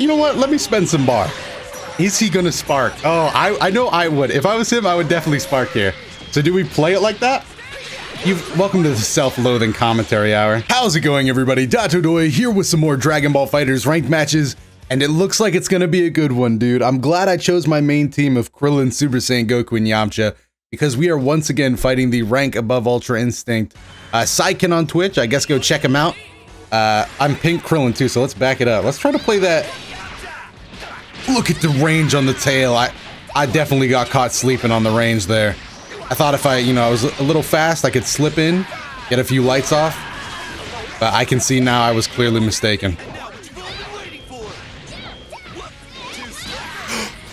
You know what? Let me spend some bar. Is he gonna spark? Oh, I, I know I would. If I was him, I would definitely spark here. So do we play it like that? You've welcome to the self-loathing commentary hour. How's it going, everybody? DotoDoya here with some more Dragon Ball FighterZ ranked matches, and it looks like it's gonna be a good one, dude. I'm glad I chose my main team of Krillin, Super Saiyan Goku, and Yamcha because we are once again fighting the rank above Ultra Instinct. Uh, Saiken on Twitch, I guess go check him out. Uh, I'm Pink Krillin too, so let's back it up. Let's try to play that. Look at the range on the tail. I, I definitely got caught sleeping on the range there. I thought if I, you know, I was a little fast, I could slip in, get a few lights off. But I can see now I was clearly mistaken.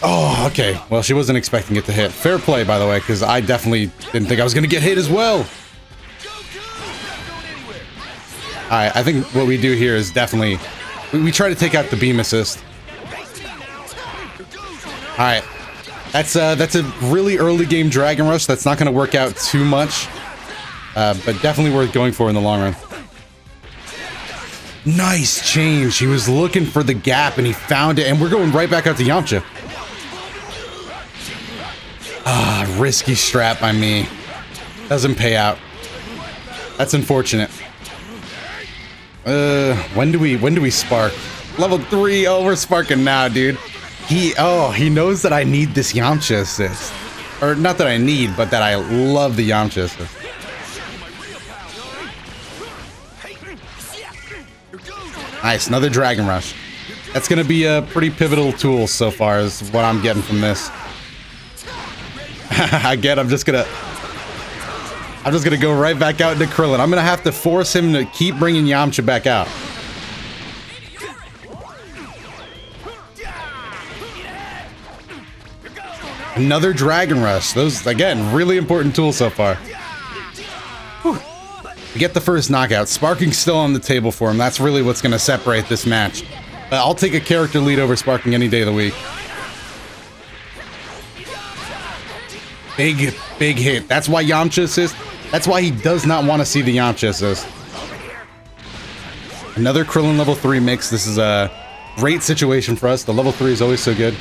Oh, okay. Well, she wasn't expecting it to hit. Fair play, by the way, because I definitely didn't think I was going to get hit as well. Alright, I think what we do here is definitely... We, we try to take out the beam assist. Alright. That's, uh, that's a really early game Dragon Rush. That's not going to work out too much. Uh, but definitely worth going for in the long run. Nice change. He was looking for the gap and he found it. And we're going right back out to Yamcha. Ah, risky strap by me. Doesn't pay out. That's unfortunate. Uh, when do we, when do we spark? Level three, oh, we're sparking now, dude. He, oh, he knows that I need this Yamcha assist. Or not that I need, but that I love the Yamcha assist. Nice, another Dragon Rush. That's gonna be a pretty pivotal tool so far is what I'm getting from this. Again, I'm just gonna... I'm just gonna go right back out into Krillin. I'm gonna have to force him to keep bringing Yamcha back out. Another Dragon Rush. Those, again, really important tools so far. Whew. Get the first knockout. Sparking still on the table for him. That's really what's to separate this match. I'll take a character lead over Sparking any day of the week. Big, big hit. That's why Yamcha assist. That's why he does not want to see the Yamcha assist. Another Krillin level 3 mix. This is a great situation for us. The level 3 is always so good.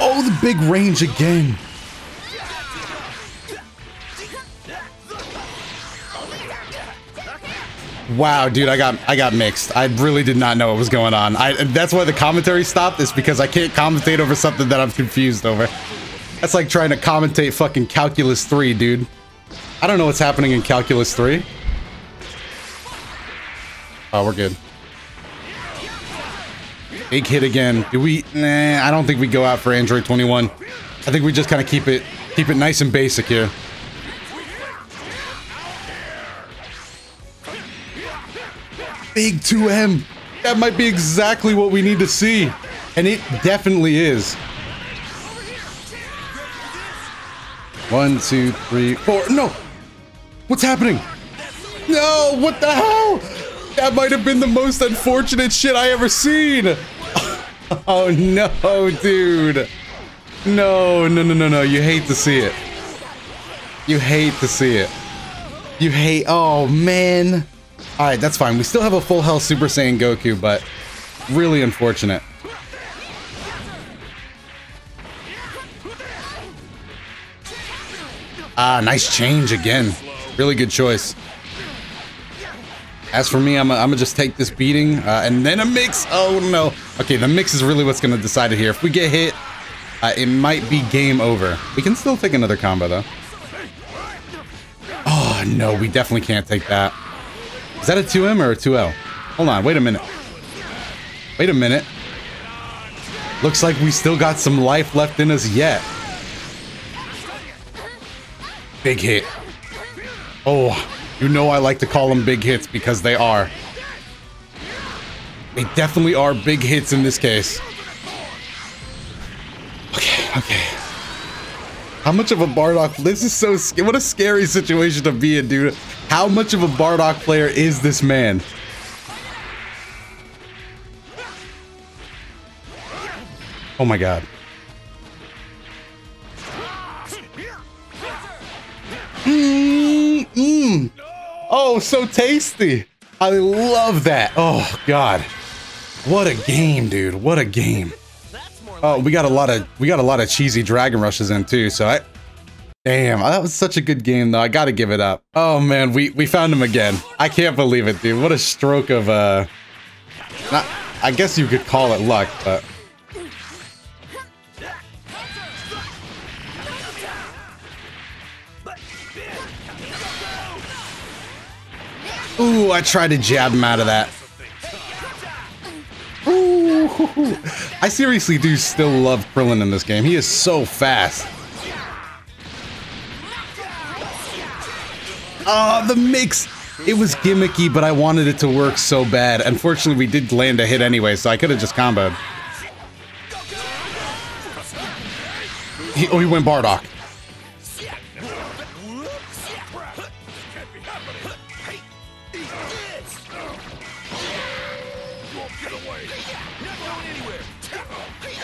Oh, the big range again. Wow, dude, I got I got mixed. I really did not know what was going on. I that's why the commentary stopped is because I can't commentate over something that I'm confused over. That's like trying to commentate fucking Calculus 3, dude. I don't know what's happening in Calculus 3. Oh, we're good. Big hit again. Do we? Nah, I don't think we go out for Android 21. I think we just kind of keep it keep it nice and basic here. Big 2M. That might be exactly what we need to see. And it definitely is. One, two, three, four. No! What's happening? No! What the hell? That might have been the most unfortunate shit I ever seen. Oh no, dude. No, no, no, no, no. You hate to see it. You hate to see it. You hate. Oh, man. All right, that's fine. We still have a full health Super Saiyan Goku, but really unfortunate. Ah, nice change again. Really good choice. As for me, I'm gonna just take this beating, uh, and then a mix. Oh no. Okay, the mix is really what's gonna decide it here. If we get hit, uh, it might be game over. We can still take another combo though. Oh no, we definitely can't take that. Is that a 2M or a 2L? Hold on, wait a minute. Wait a minute. Looks like we still got some life left in us yet. Big hit. Oh, you know I like to call them big hits because they are. They definitely are big hits in this case. Okay, okay. How much of a Bardock... This is so... What a scary situation to be in, dude. How much of a Bardock player is this man? Oh my god. Mm, mm. Oh, so tasty. I love that. Oh, God. What a game, dude. What a game. Oh, we got a lot of we got a lot of cheesy dragon rushes in too. So I, damn, that was such a good game though. I got to give it up. Oh man, we we found him again. I can't believe it, dude. What a stroke of uh, not, I guess you could call it luck, but. Ooh, I tried to jab him out of that. Ooh, I seriously do still love Krillin in this game. He is so fast. Oh, the mix. It was gimmicky, but I wanted it to work so bad. Unfortunately, we did land a hit anyway, so I could have just comboed. He, oh, he went Bardock.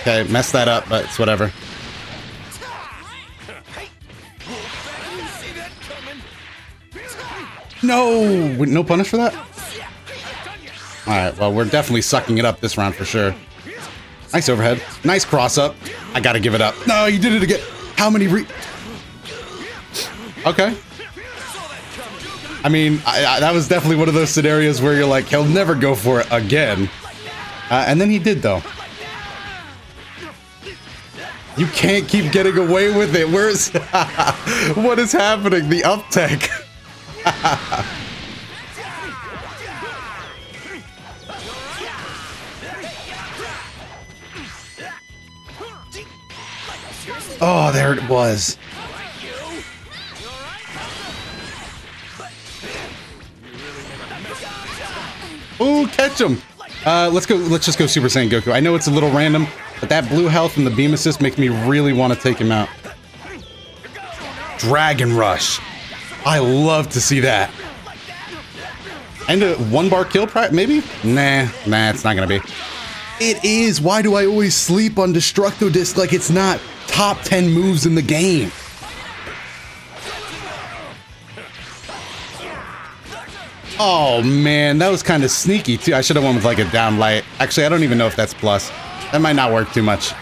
Okay, messed that up, but it's whatever. No! No punish for that? Alright, well, we're definitely sucking it up this round for sure. Nice overhead. Nice cross up. I gotta give it up. No, you did it again. How many re... Okay. I mean, I, I, that was definitely one of those scenarios where you're like, he'll never go for it again. Uh, and then he did, though. You can't keep getting away with it. Where's... what is happening? The up tech. oh, there it was. Ooh, catch him. Uh, let's go. Let's just go Super Saiyan Goku. I know it's a little random, but that blue health and the beam assist make me really want to take him out. Dragon Rush. I love to see that. And a one bar kill, maybe? Nah, nah, it's not gonna be. It is. Why do I always sleep on Destructo Disc like it's not top 10 moves in the game? Oh man, that was kind of sneaky too. I should have went with like a down light. Actually, I don't even know if that's plus. That might not work too much.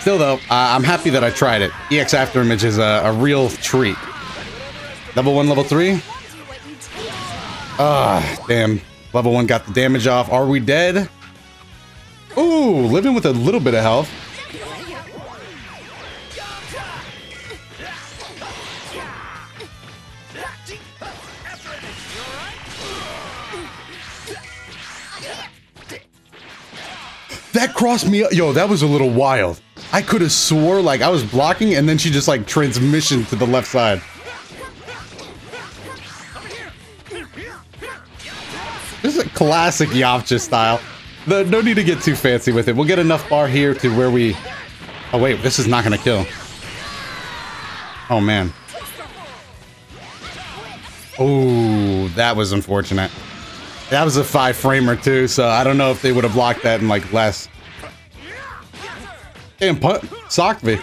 Still though, uh, I'm happy that I tried it. EX After Image is a, a real treat. Level 1, level 3? Ah, damn. Level 1 got the damage off. Are we dead? Ooh, living with a little bit of health. That crossed me up. Yo, that was a little wild. I could have swore like I was blocking and then she just like transmission to the left side. Classic Yamcha style. The, no need to get too fancy with it. We'll get enough bar here to where we... Oh wait, this is not gonna kill. Oh man. Oh, that was unfortunate. That was a five framer too, so I don't know if they would have blocked that in like less. Damn, put socked me.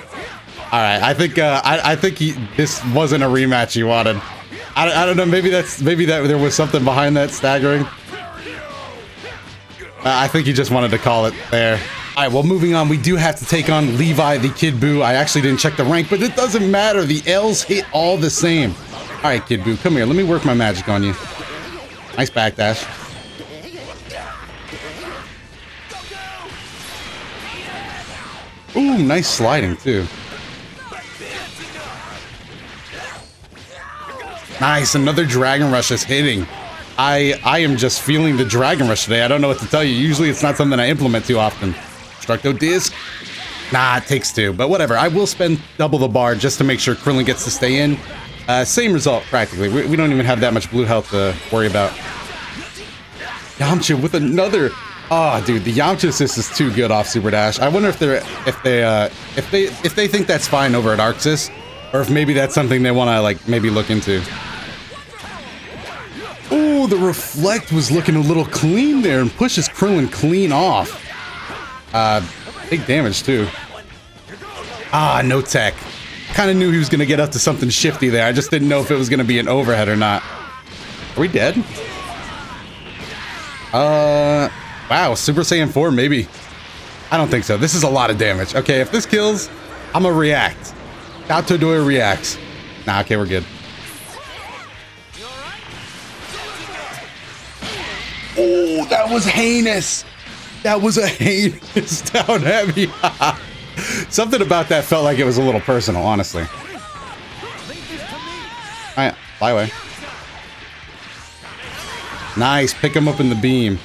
All right, I think uh, I, I think he, this wasn't a rematch he wanted. I, I don't know. Maybe that's maybe that there was something behind that staggering. Uh, I think he just wanted to call it there. All right, well, moving on, we do have to take on Levi the Kid Buu. I actually didn't check the rank, but it doesn't matter. The L's hit all the same. All right, Kid Buu, come here. Let me work my magic on you. Nice backdash. Ooh, nice sliding, too. Nice, another Dragon Rush is hitting. I I am just feeling the Dragon Rush today. I don't know what to tell you. Usually it's not something I implement too often. Destructo Disc? Nah, it takes two, but whatever. I will spend double the bar just to make sure Krillin gets to stay in. Uh, same result, practically. We, we, don't even have that much blue health to worry about. Yamcha with another... Oh, dude, the Yamcha assist is too good off Super Dash. I wonder if they're if they uh, if they if they think that's fine over at ArcSys, or if maybe that's something they want to like maybe look into. The reflect was looking a little clean there and pushes Krillin clean off. Uh, big damage too. Ah, no tech. Kind of knew he was going to get up to something shifty there. I just didn't know if it was going to be an overhead or not. Are we dead? Uh, wow, Super Saiyan 4, maybe. I don't think so. This is a lot of damage. Okay, if this kills, I'm gonna react. DotoDoya reacts. Nah, okay, we're good. Was heinous. That was a heinous down heavy. Something about that felt like it was a little personal, honestly. Alright, fly away. Nice, pick him up in the beam.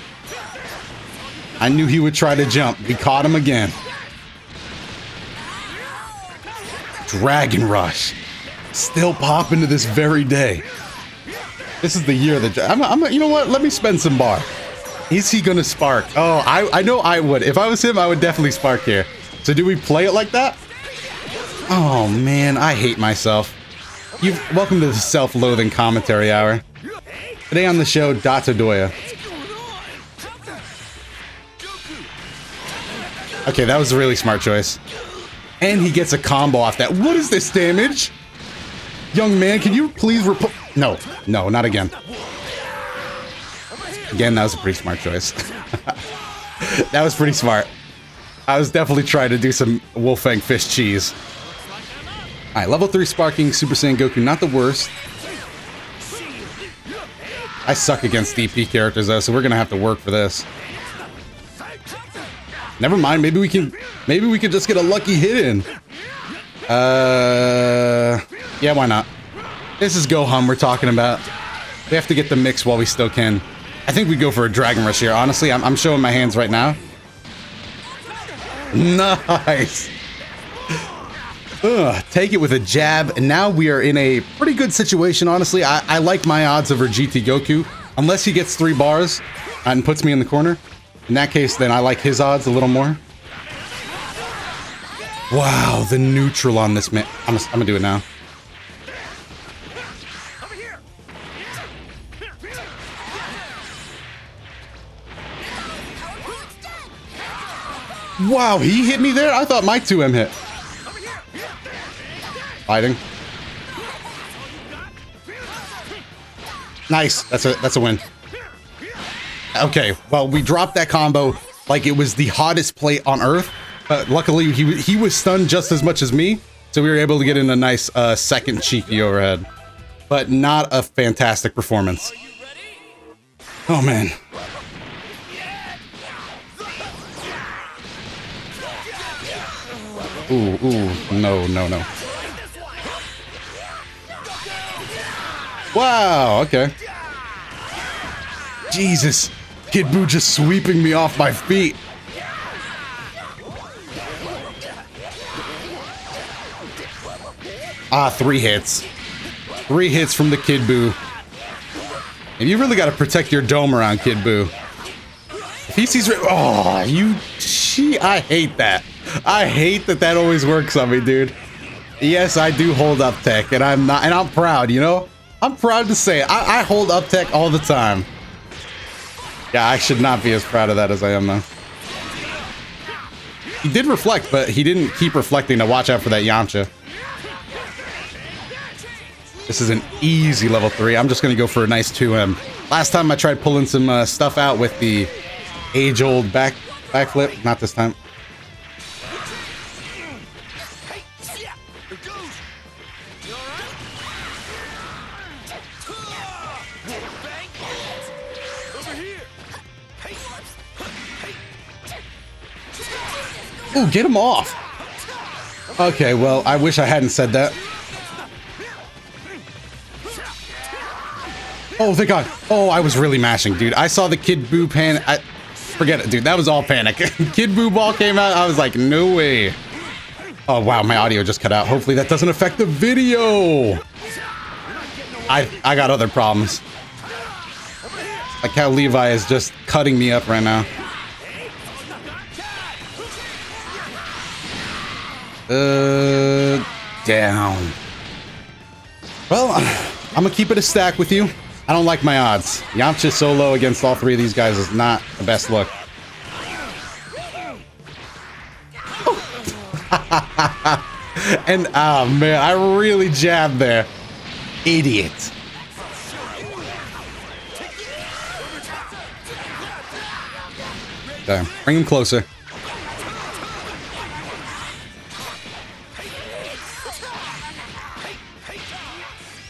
I knew he would try to jump. We caught him again. Dragon Rush. Still popping to this very day. This is the year that I'm, I'm, you know what? Let me spend some bar. Is he gonna spark? Oh, I, I know I would. If I was him, I would definitely spark here. So do we play it like that? Oh man, I hate myself. You welcome to the self-loathing commentary hour. Today on the show, DotoDoya. Okay, that was a really smart choice. And he gets a combo off that. What is this damage? Young man, can you please report? No, no, not again. Again, that was a pretty smart choice. that was pretty smart. I was definitely trying to do some Wolf Fang Fist cheese. Alright, level 3 Sparking Super Saiyan Goku, not the worst. I suck against DP characters though, so we're gonna have to work for this. Never mind, maybe we can maybe we could just get a lucky hit in. Uh yeah, why not? This is Gohan we're talking about. We have to get the mix while we still can. I think we go for a Dragon Rush here. Honestly, I'm, I'm showing my hands right now. Nice. Ugh, take it with a jab, and now we are in a pretty good situation, honestly. I, I like my odds over GT Goku, unless he gets three bars and puts me in the corner. In that case, then I like his odds a little more. Wow, the neutral on this man. I'm, I'm gonna do it now. Wow, he hit me there? I thought my 2M hit. Fighting. Nice. That's a that's a win. Okay, well, we dropped that combo like it was the hottest plate on Earth. But luckily, he, he was stunned just as much as me. So we were able to get in a nice uh, second cheeky overhead. But not a fantastic performance. Oh, man. Ooh, ooh, no, no, no. Wow, okay. Jesus. Kid Buu just sweeping me off my feet. Ah, three hits. Three hits from the Kid Buu. And you really got to protect your dome around Kid Buu. If he sees... Oh, you... She... I hate that. I hate that that always works on me, dude. Yes, I do hold up tech, and I'm not... And I'm proud, you know? I'm proud to say it. I, I hold up tech all the time. Yeah, I should not be as proud of that as I am, though. He did reflect, but he didn't keep reflecting to watch out for that Yamcha. This is an easy level 3. I'm just going to go for a nice 2M. Last time I tried pulling some uh, stuff out with the age-old back backflip. Not this time. Ooh, get him off. Okay, well, I wish I hadn't said that. Oh, thank God. Oh, I was really mashing, dude. I saw the Kid Buu pan. I forget it, dude. That was all panic. Kid Buu ball came out. I was like, no way. Oh, wow. My audio just cut out. Hopefully that doesn't affect the video. I, I got other problems. Like how Levi is just cutting me up right now. Uh, down. Well, I'm gonna keep it a stack with you. I don't like my odds. Yamcha solo against all three of these guys is not the best look. And, oh man, I really jabbed there. Idiot. Okay, Bring him closer.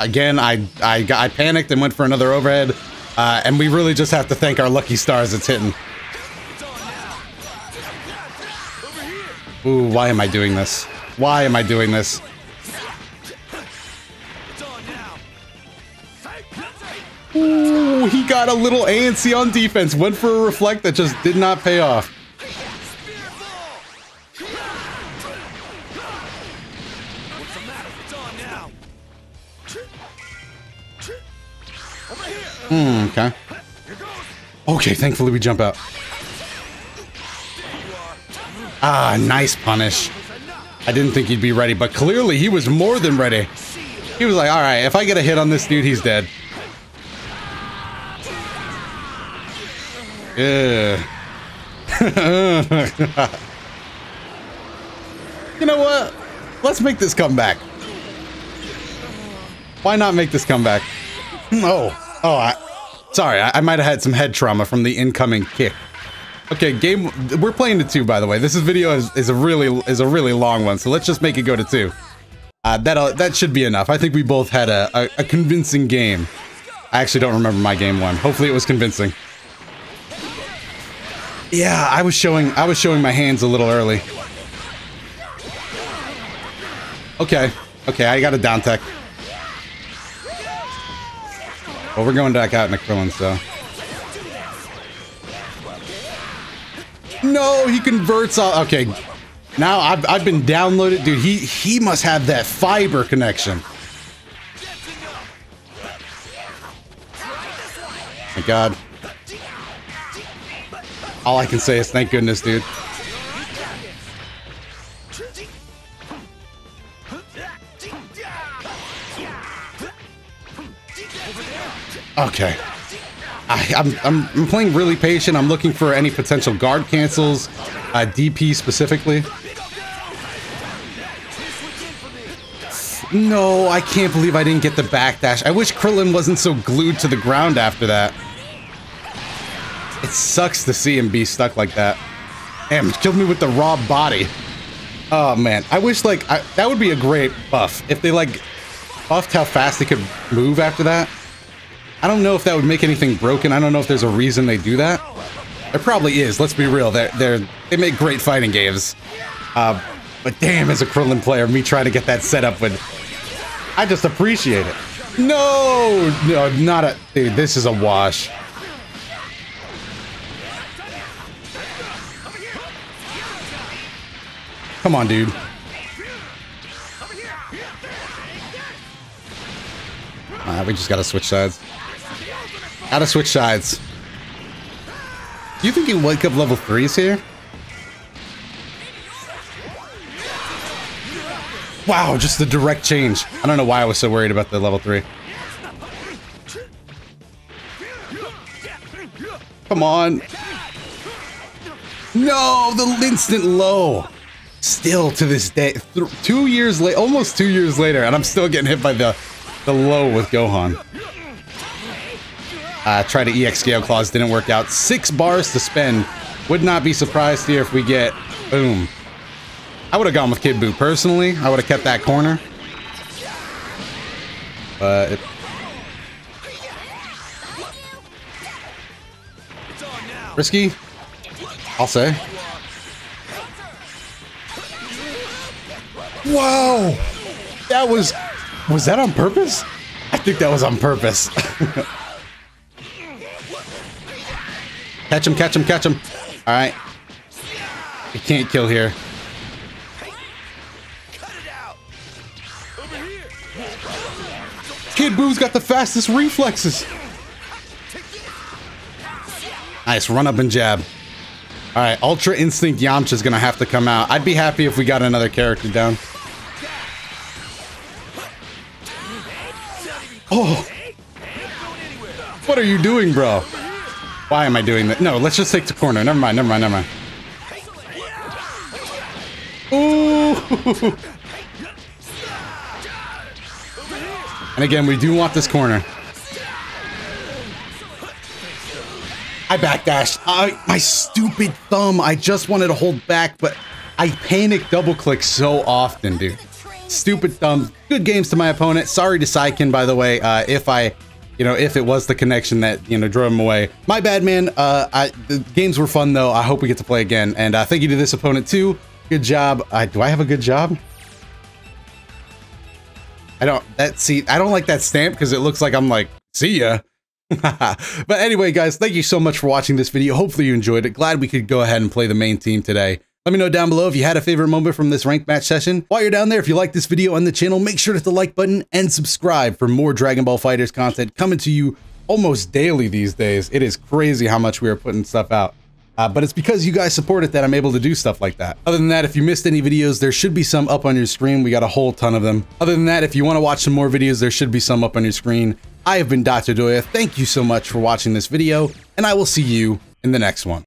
Again, I, I, I panicked and went for another overhead, uh, and we really just have to thank our lucky stars it's hitting. Ooh, why am I doing this? Why am I doing this? Ooh, he got a little antsy on defense. Went for a reflect that just did not pay off. Okay. Okay, thankfully we jump out. Ah, nice punish. I didn't think he'd be ready, but clearly he was more than ready. He was like, alright, if I get a hit on this dude, he's dead. Yeah. you know what? Let's make this comeback. Why not make this comeback? Oh, oh, I, sorry, I, I might have had some head trauma from the incoming kick. Okay, game. We're playing to two, by the way. This video is, is a really is a really long one, so let's just make it go to two. Uh, that that should be enough. I think we both had a, a, a convincing game. I actually don't remember my game one. Hopefully, it was convincing. Yeah, I was showing I was showing my hands a little early. Okay, okay, I got a down tech. Well, we're going back out in Krillin, so. No, he converts all. Okay, now I've, I've been downloaded. Dude, he, he must have that fiber connection. My God. All I can say is thank goodness, dude. Okay. I, am I'm, I'm playing really patient. I'm looking for any potential guard cancels, uh, DP specifically. No, I can't believe I didn't get the backdash. I wish Krillin wasn't so glued to the ground after that. It sucks to see him be stuck like that. Damn, killed me with the raw body. Oh man, I wish like, I, that would be a great buff. If they like buffed how fast they could move after that. I don't know if that would make anything broken. I don't know if there's a reason they do that. There probably is. Let's be real. They're, they're, they make great fighting games. Uh, but damn, as a Krillin player, me trying to get that set up would... I just appreciate it. No! No, not a... Dude, this is a wash. Come on, dude. Uh, we just gotta switch sides. Gotta switch sides. Do you think you wake up level 3s here? Wow, just the direct change. I don't know why I was so worried about the level 3. Come on. No, the instant low. Still to this day, two years late, almost two years later, and I'm still getting hit by the, the low with Gohan. Uh, try to EX Scale Claws, didn't work out. Six bars to spend. Would not be surprised here if we get... Boom. I would have gone with Kid Buu personally. I would have kept that corner. But... It... Risky? I'll say. Wow! That was... Was that on purpose? I think that was on purpose. Catch him, catch him, catch him. All right. He can't kill here. Kid Buu's got the fastest reflexes. Nice, run up and jab. All right, Ultra Instinct Yamcha's gonna have to come out. I'd be happy if we got another character down. Oh! What are you doing, bro? Why am I doing that? No, let's just take the corner. Never mind, never mind, never mind. Ooh! and again, we do want this corner. I backdashed. I, my stupid thumb. I just wanted to hold back, but I panic double click so often, dude. Stupid thumb. Good games to my opponent. Sorry to Saiken, by the way, uh, if I, you know, if it was the connection that, you know, drove him away. My bad, man. Uh, I, the games were fun, though. I hope we get to play again. And uh, thank you to this opponent, too. Good job. Uh, do I have a good job? I don't, that, see, I don't like that stamp because it looks like I'm like, see ya. but anyway, guys, thank you so much for watching this video. Hopefully you enjoyed it. Glad we could go ahead and play the main team today. Let me know down below if you had a favorite moment from this ranked match session. While you're down there, if you like this video on the channel, make sure to hit the like button and subscribe for more Dragon Ball FighterZ content coming to you almost daily these days. It is crazy how much we are putting stuff out. Uh, but it's because you guys support it that I'm able to do stuff like that. Other than that, if you missed any videos, there should be some up on your screen. We got a whole ton of them. Other than that, if you want to watch some more videos, there should be some up on your screen. I have been DotoDoya. Thank you so much for watching this video, and I will see you in the next one.